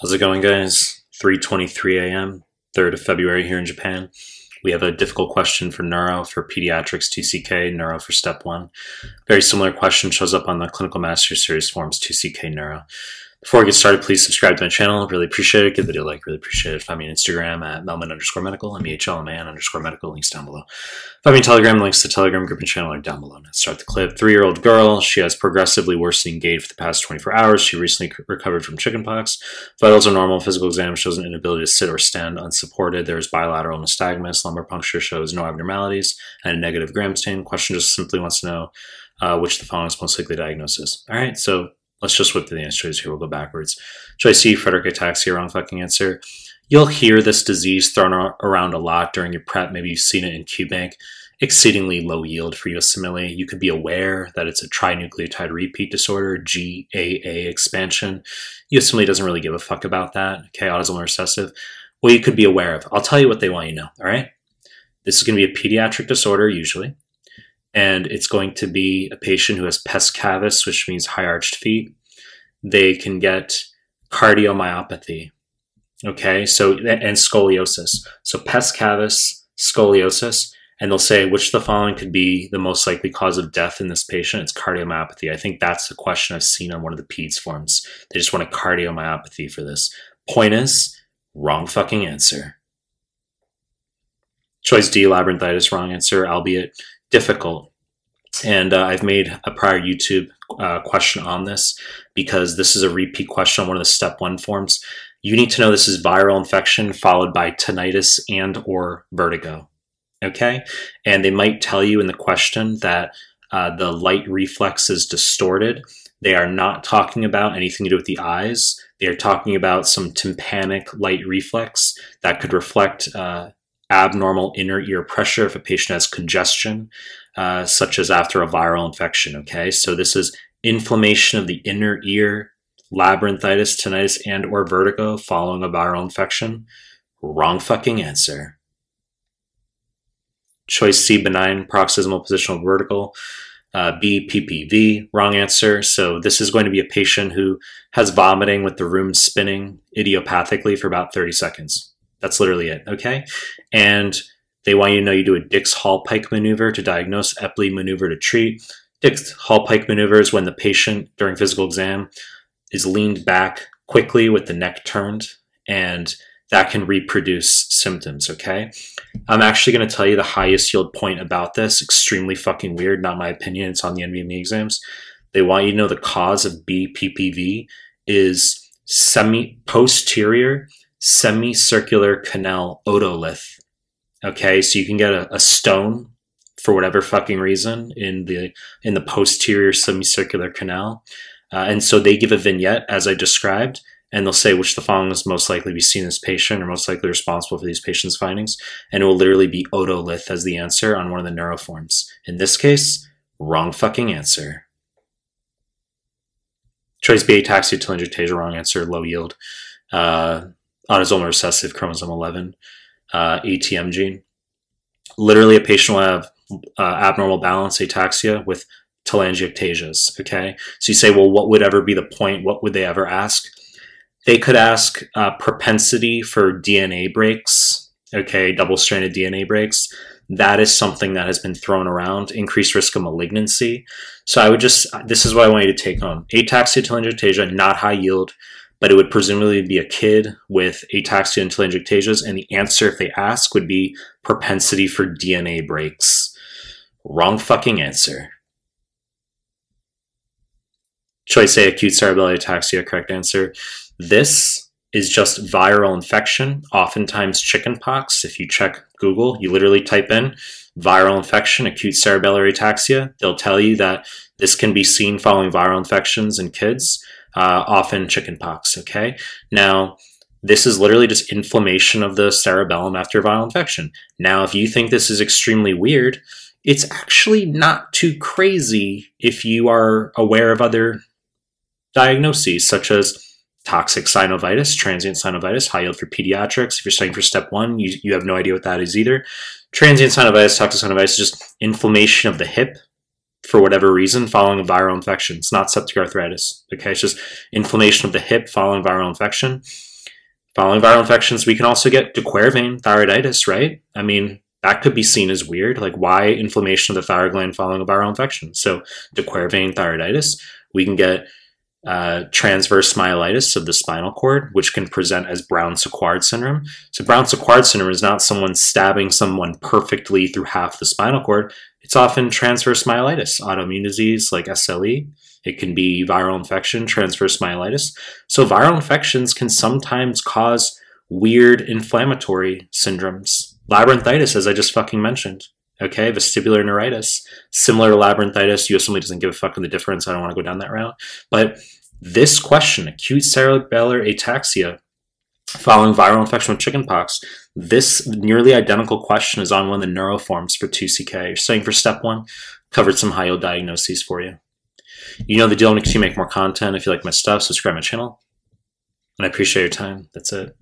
How's it going, guys? 3:23 a.m., 3rd of February here in Japan. We have a difficult question for neuro for pediatrics 2CK, neuro for step 1. Very similar question shows up on the Clinical Master Series forms 2CK neuro. Before we get started, please subscribe to my channel. Really appreciate it. Give the video a like. Really appreciate it. Find me on Instagram at mehlman underscore medical, M-E-H-L-M-A-N underscore medical. Links down below. Find me on Telegram. Links to Telegram group and channel are down below. Let's start the clip. Three-year-old girl. She has progressively worsening gait for the past 24 hours. She recently recovered from chickenpox. Vitals are normal. Physical exam shows an inability to sit or stand unsupported. There is bilateral nystagmus. Lumbar puncture shows no abnormalities and a negative gram stain. Question just simply wants to know uh, which the following is most likely diagnosis. All right, so Let's just whip through the answers here. We'll go backwards. So I see Friedreich ataxia here wrong fucking answer. You'll hear this disease thrown around a lot during your prep. Maybe you've seen it in QBank. Exceedingly low yield for USMLE. You could be aware that it's a trinucleotide repeat disorder, GAA expansion. USMLE doesn't really give a fuck about that. Okay, autosomal recessive. Well, you could be aware of. I'll tell you what they want you to know. All right. This is going to be a pediatric disorder usually and it's going to be a patient who has pes cavus, which means high arched feet. They can get cardiomyopathy. Okay, so and scoliosis. So pes cavus, scoliosis, and they'll say which of the following could be the most likely cause of death in this patient. It's cardiomyopathy. I think that's the question I've seen on one of the PEDS forms. They just want a cardiomyopathy for this. Point is, wrong fucking answer. Choice D, labyrinthitis, wrong answer, albeit difficult. And uh, I've made a prior YouTube uh, question on this because this is a repeat question on one of the step one forms. You need to know this is viral infection followed by tinnitus and or vertigo. Okay. And they might tell you in the question that uh, the light reflex is distorted. They are not talking about anything to do with the eyes. They are talking about some tympanic light reflex that could reflect uh, abnormal inner ear pressure if a patient has congestion, uh, such as after a viral infection. Okay, so this is inflammation of the inner ear, labyrinthitis, tinnitus, and or vertigo following a viral infection. Wrong fucking answer. Choice C, benign paroxysmal positional vertigo. Uh, BPPV, wrong answer. So this is going to be a patient who has vomiting with the room spinning idiopathically for about 30 seconds. That's literally it. Okay. And they want you to know you do a Dix Hallpike maneuver to diagnose, Epley maneuver to treat. Dix Hallpike maneuver is when the patient during physical exam is leaned back quickly with the neck turned, and that can reproduce symptoms. Okay. I'm actually going to tell you the highest yield point about this. Extremely fucking weird. Not my opinion. It's on the NBME exams. They want you to know the cause of BPPV is semi posterior semicircular canal otolith. Okay, so you can get a, a stone for whatever fucking reason in the in the posterior semicircular canal, uh, and so they give a vignette as I described, and they'll say which the following is most likely to be seen as patient or most likely responsible for these patients' findings, and it will literally be otolith as the answer on one of the neuroforms. In this case, wrong fucking answer. Choice B, ataxia telangiectasia, wrong answer, low yield. Uh, autosomal recessive chromosome 11 uh, ATM gene. Literally, a patient will have uh, abnormal balance ataxia with telangiectasias. Okay, so you say, well, what would ever be the point? What would they ever ask? They could ask uh, propensity for DNA breaks. Okay, double-stranded DNA breaks. That is something that has been thrown around. Increased risk of malignancy. So I would just, this is what I want you to take home. Ataxia telangiectasia, not high yield but it would presumably be a kid with ataxia and telangiectasias, and the answer, if they ask, would be propensity for DNA breaks. Wrong fucking answer. Choice A, acute cerebellar ataxia, correct answer. This is just viral infection, oftentimes chickenpox. If you check Google, you literally type in viral infection, acute cerebellar ataxia. They'll tell you that this can be seen following viral infections in kids uh, often chickenpox. Okay, now this is literally just inflammation of the cerebellum after viral infection. Now, if you think this is extremely weird, it's actually not too crazy if you are aware of other diagnoses, such as toxic synovitis, transient synovitis, high yield for pediatrics. If you're studying for step one, you, you have no idea what that is either. Transient synovitis, toxic synovitis is just inflammation of the hip for whatever reason following a viral infection. It's not septic arthritis. Okay, it's just inflammation of the hip following viral infection. Following viral infections, we can also get de Quervain thyroiditis, right? I mean, that could be seen as weird. Like, why inflammation of the thyroid gland following a viral infection? So, de Quervain thyroiditis. We can get uh, transverse myelitis of the spinal cord, which can present as Brown Sequard syndrome. So, Brown Sequard syndrome is not someone stabbing someone perfectly through half the spinal cord. It's often transverse myelitis, autoimmune disease like SLE. It can be viral infection, transverse myelitis. So, viral infections can sometimes cause weird inflammatory syndromes. Labyrinthitis, as I just fucking mentioned. Okay, vestibular neuritis, similar to labyrinthitis. USMLE doesn't give a fuck in the difference. I don't want to go down that route. But this question, acute cerebellar ataxia following viral infection with chickenpox, this nearly identical question is on one of the neuroforms for 2CK. You're studying for step one, covered some high yield diagnoses for you. You know the deal. I'm going to make more content. If you like my stuff, subscribe my channel. And I appreciate your time. That's it.